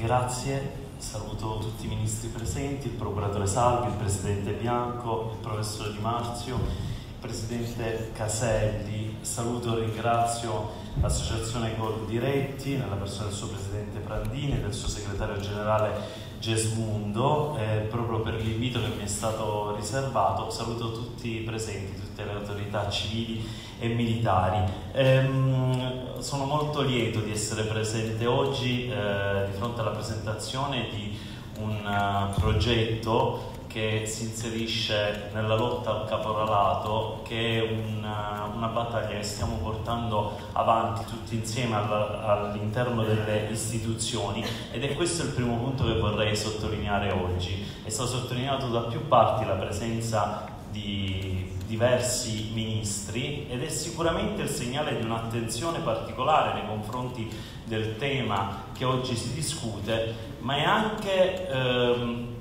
Grazie, saluto tutti i ministri presenti, il procuratore Salvi, il presidente Bianco, il professore Di Marzio, il presidente Caselli, saluto e ringrazio l'associazione Col Diretti, nella persona del suo presidente Prandini e del suo segretario generale Gesmundo, eh, proprio per l'invito che mi è stato riservato. Saluto tutti i presenti, tutte le autorità civili e militari. Ehm, sono molto lieto di essere presente oggi eh, di fronte alla presentazione di un uh, progetto che si inserisce nella lotta al caporalato, che è una, una battaglia che stiamo portando avanti tutti insieme all'interno delle istituzioni ed è questo il primo punto che vorrei sottolineare oggi. È stato sottolineato da più parti la presenza di diversi ministri ed è sicuramente il segnale di un'attenzione particolare nei confronti del tema che oggi si discute, ma è anche ehm,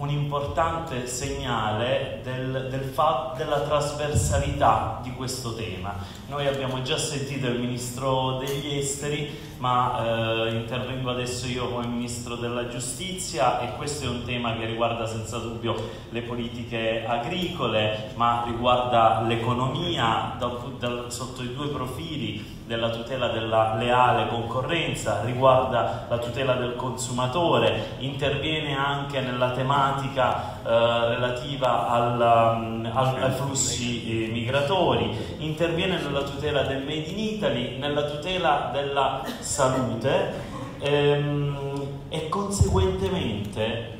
un importante segnale del, del fa, della trasversalità di questo tema. Noi abbiamo già sentito il Ministro degli Esteri, ma eh, intervengo adesso io come Ministro della Giustizia e questo è un tema che riguarda senza dubbio le politiche agricole, ma riguarda l'economia sotto i due profili della tutela della leale concorrenza, riguarda la tutela del consumatore, interviene anche nella tematica relativa al, um, al, ai flussi eh, migratori, interviene nella tutela del Made in Italy, nella tutela della salute ehm, e conseguentemente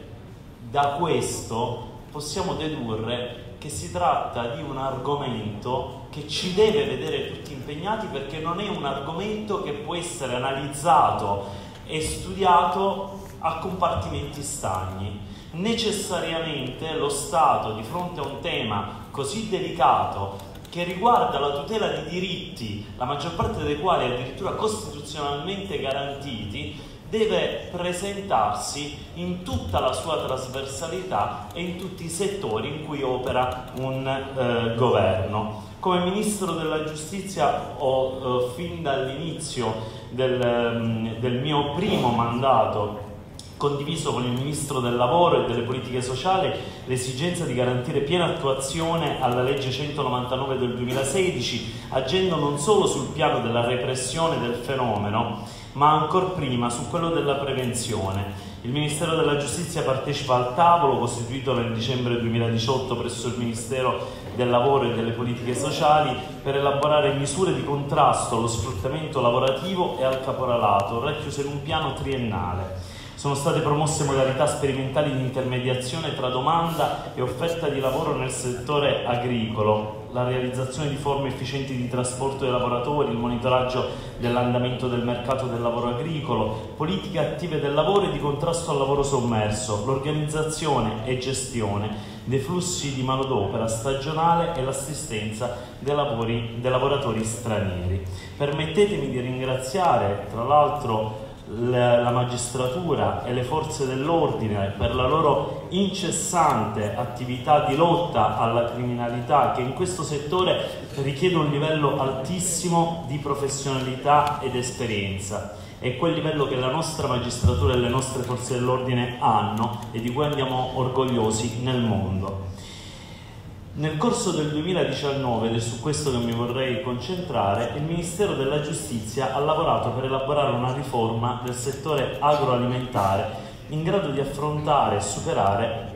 da questo possiamo dedurre che si tratta di un argomento che ci deve vedere tutti impegnati perché non è un argomento che può essere analizzato e studiato a compartimenti stagni. Necessariamente lo Stato di fronte a un tema così delicato che riguarda la tutela di diritti, la maggior parte dei quali addirittura costituzionalmente garantiti, deve presentarsi in tutta la sua trasversalità e in tutti i settori in cui opera un eh, governo. Come Ministro della Giustizia ho eh, fin dall'inizio del, mm, del mio primo mandato condiviso con il Ministro del Lavoro e delle Politiche Sociali l'esigenza di garantire piena attuazione alla legge 199 del 2016, agendo non solo sul piano della repressione del fenomeno, ma ancor prima su quello della prevenzione. Il Ministero della Giustizia partecipa al tavolo costituito nel dicembre 2018 presso il Ministero del Lavoro e delle Politiche Sociali per elaborare misure di contrasto allo sfruttamento lavorativo e al caporalato, racchiuse in un piano triennale. Sono state promosse modalità sperimentali di intermediazione tra domanda e offerta di lavoro nel settore agricolo, la realizzazione di forme efficienti di trasporto dei lavoratori, il monitoraggio dell'andamento del mercato del lavoro agricolo, politiche attive del lavoro e di contrasto al lavoro sommerso, l'organizzazione e gestione dei flussi di manodopera stagionale e l'assistenza dei, lavori, dei lavoratori stranieri. Permettetemi di ringraziare, tra l'altro, la magistratura e le forze dell'ordine per la loro incessante attività di lotta alla criminalità che in questo settore richiede un livello altissimo di professionalità ed esperienza. È quel livello che la nostra magistratura e le nostre forze dell'ordine hanno e di cui andiamo orgogliosi nel mondo. Nel corso del 2019, ed è su questo che mi vorrei concentrare, il Ministero della Giustizia ha lavorato per elaborare una riforma del settore agroalimentare in grado di affrontare e superare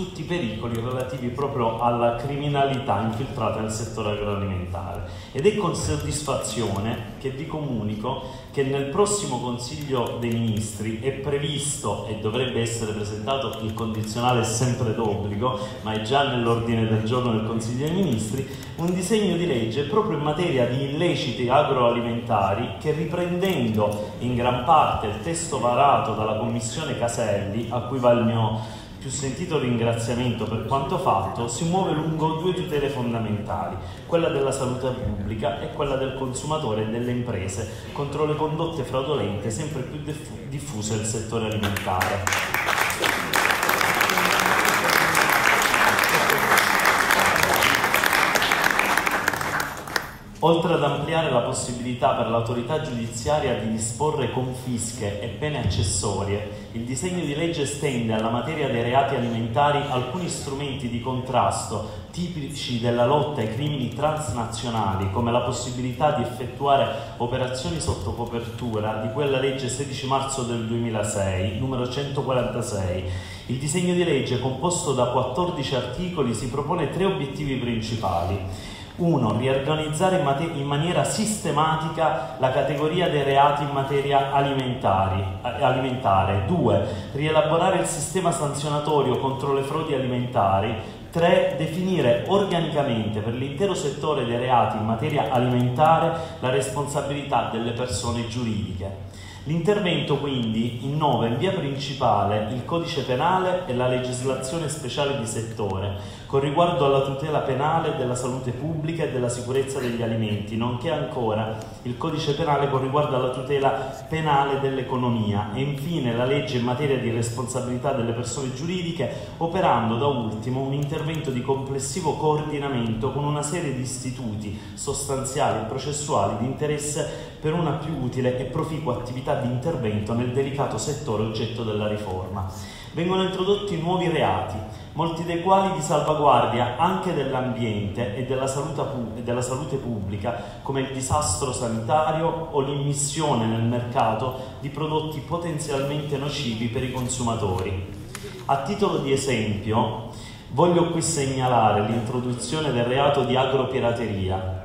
tutti i pericoli relativi proprio alla criminalità infiltrata nel settore agroalimentare. Ed è con soddisfazione che vi comunico che nel prossimo Consiglio dei Ministri è previsto e dovrebbe essere presentato il condizionale sempre d'obbligo, ma è già nell'ordine del giorno del Consiglio dei Ministri, un disegno di legge proprio in materia di illeciti agroalimentari che riprendendo in gran parte il testo varato dalla Commissione Caselli, a cui va il mio più sentito ringraziamento per quanto fatto, si muove lungo due tutele fondamentali, quella della salute pubblica e quella del consumatore e delle imprese, contro le condotte fraudolente sempre più diffuse nel settore alimentare. Oltre ad ampliare la possibilità per l'autorità giudiziaria di disporre confische e pene accessorie, il disegno di legge estende alla materia dei reati alimentari alcuni strumenti di contrasto tipici della lotta ai crimini transnazionali, come la possibilità di effettuare operazioni sotto copertura di quella legge 16 marzo del 2006, numero 146. Il disegno di legge, composto da 14 articoli, si propone tre obiettivi principali 1. Riorganizzare in, mate- in, maniera sistematica la categoria dei reati in materia alimentare. 2. Rielaborare il sistema sanzionatorio contro le frodi alimentari. 3. Definire organicamente per l'intero settore dei reati in materia alimentare la responsabilità delle persone giuridiche. L'intervento quindi innova in via principale il codice penale e la legislazione speciale di settore, con riguardo alla tutela penale della salute pubblica e della sicurezza degli alimenti, nonché ancora il codice penale con riguardo alla tutela penale dell'economia e infine la legge in materia di responsabilità delle persone giuridiche, operando da ultimo un intervento di complessivo coordinamento con una serie di istituti sostanziali e processuali di interesse per una più utile e proficua attività di intervento nel delicato settore oggetto della riforma. Vengono introdotti nuovi reati, molti dei quali di salvaguardia anche dell'ambiente e della salute, e della salute pubblica, come il disastro sanitario o l'immissione nel mercato di prodotti potenzialmente nocivi per i consumatori. A titolo di esempio, voglio qui segnalare l'introduzione del reato di agropirateria,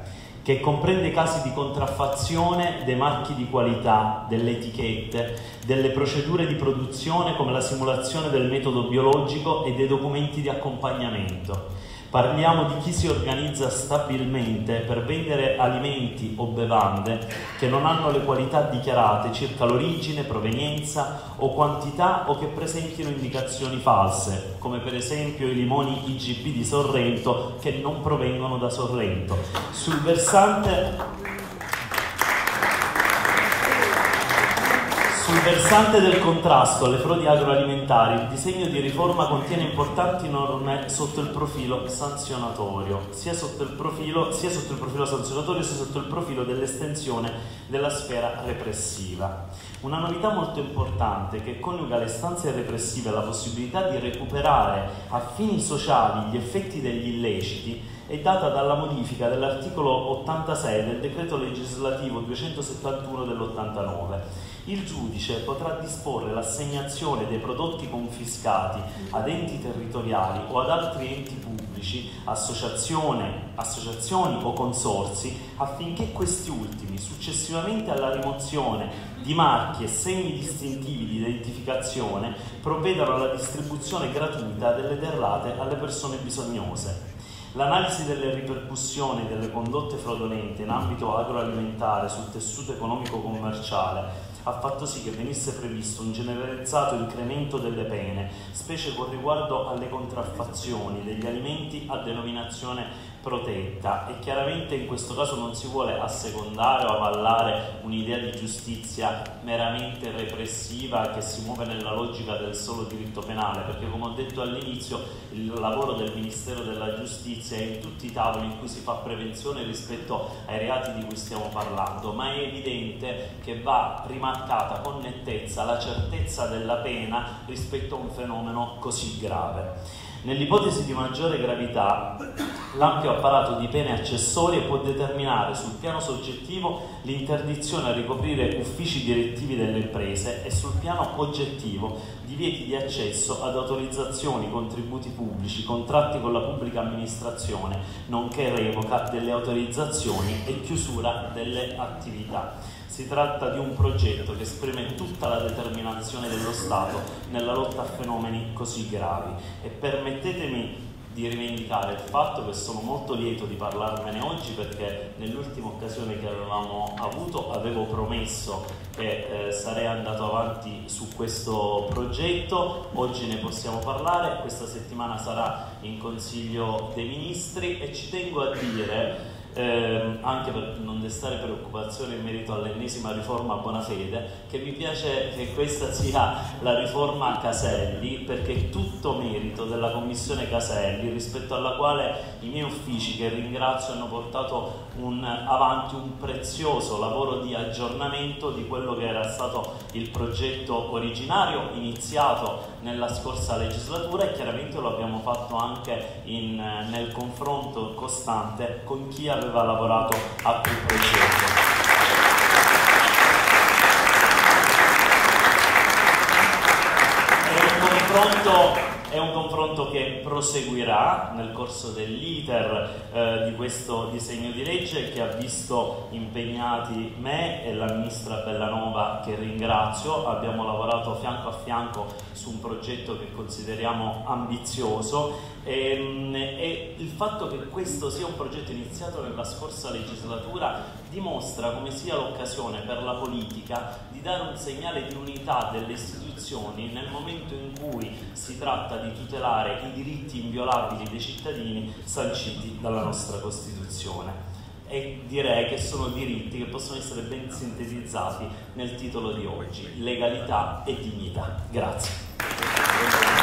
che comprende casi di contraffazione dei marchi di qualità, delle etichette, delle procedure di produzione come la simulazione del metodo biologico e dei documenti di accompagnamento. Parliamo di chi si organizza stabilmente per vendere alimenti o bevande che non hanno le qualità dichiarate circa l'origine, provenienza o quantità o che presentino indicazioni false, come per esempio i limoni IGP di Sorrento che non provengono da Sorrento. Sul versante Sul versante del contrasto alle frodi agroalimentari, il disegno di riforma contiene importanti norme sotto il profilo sanzionatorio, sia sotto il profilo, sia sotto il profilo sanzionatorio sia sotto il profilo dell'estensione della sfera repressiva. Una novità molto importante che coniuga le stanze repressive e la possibilità di recuperare a fini sociali gli effetti degli illeciti è data dalla modifica dell'articolo 86 del decreto legislativo 271 dell'89 il giudice potrà disporre l'assegnazione dei prodotti confiscati ad enti territoriali o ad altri enti pubblici, associazioni o consorsi affinché questi ultimi, successivamente alla rimozione di marchi e segni distintivi di identificazione, provvedano alla distribuzione gratuita delle derrate alle persone bisognose. L'analisi delle ripercussioni delle condotte fraudolente in ambito agroalimentare sul tessuto economico-commerciale ha fatto sì che venisse previsto un generalizzato incremento delle pene, specie con riguardo alle contraffazioni degli alimenti a denominazione protetta e chiaramente in questo caso non si vuole assecondare o avallare un'idea di giustizia meramente repressiva che si muove nella logica del solo diritto penale, perché come ho detto all'inizio il lavoro del Ministero della Giustizia è in tutti i tavoli in cui si fa prevenzione rispetto ai reati di cui stiamo parlando, ma è evidente che va rimarcata con nettezza la certezza della pena rispetto a un fenomeno così grave. Nell'ipotesi di maggiore gravità, l'ampio apparato di pene accessorie può determinare sul piano soggettivo l'interdizione a ricoprire uffici direttivi delle imprese e sul piano oggettivo divieti di accesso ad autorizzazioni, contributi pubblici, contratti con la pubblica amministrazione, nonché revoca delle autorizzazioni e chiusura delle attività. Si tratta di un progetto che esprime tutta la determinazione dello Stato nella lotta a fenomeni così gravi e permettetemi di rivendicare il fatto che sono molto lieto di parlarvene oggi perché nell'ultima occasione che avevamo avuto avevo promesso che eh, sarei andato avanti su questo progetto, oggi ne possiamo parlare, questa settimana sarà in Consiglio dei Ministri e ci tengo a dire eh, anche per non destare preoccupazione in merito all'ennesima riforma a buona fede, che mi piace che questa sia la riforma Caselli, perché è tutto merito della Commissione Caselli, rispetto alla quale i miei uffici, che ringrazio, hanno portato un, avanti un prezioso lavoro di aggiornamento di quello che era stato il progetto originario iniziato nella scorsa legislatura e chiaramente lo abbiamo fatto anche in, nel confronto costante con chi aveva lavorato a quel progetto. È un confronto è un confronto che proseguirà nel corso dell'iter eh, di questo disegno di legge che ha visto impegnati me e la ministra Bellanova che ringrazio. Abbiamo lavorato fianco a fianco su un progetto che consideriamo ambizioso e, ehm, e il fatto che questo sia un progetto iniziato nella scorsa legislatura dimostra come sia l'occasione per la politica di dare un segnale di unità delle istituzioni nel momento in cui si tratta di tutelare i diritti inviolabili dei cittadini sanciti dalla nostra Costituzione. E direi che sono diritti che possono essere ben sintetizzati nel titolo di oggi, legalità e dignità. Grazie.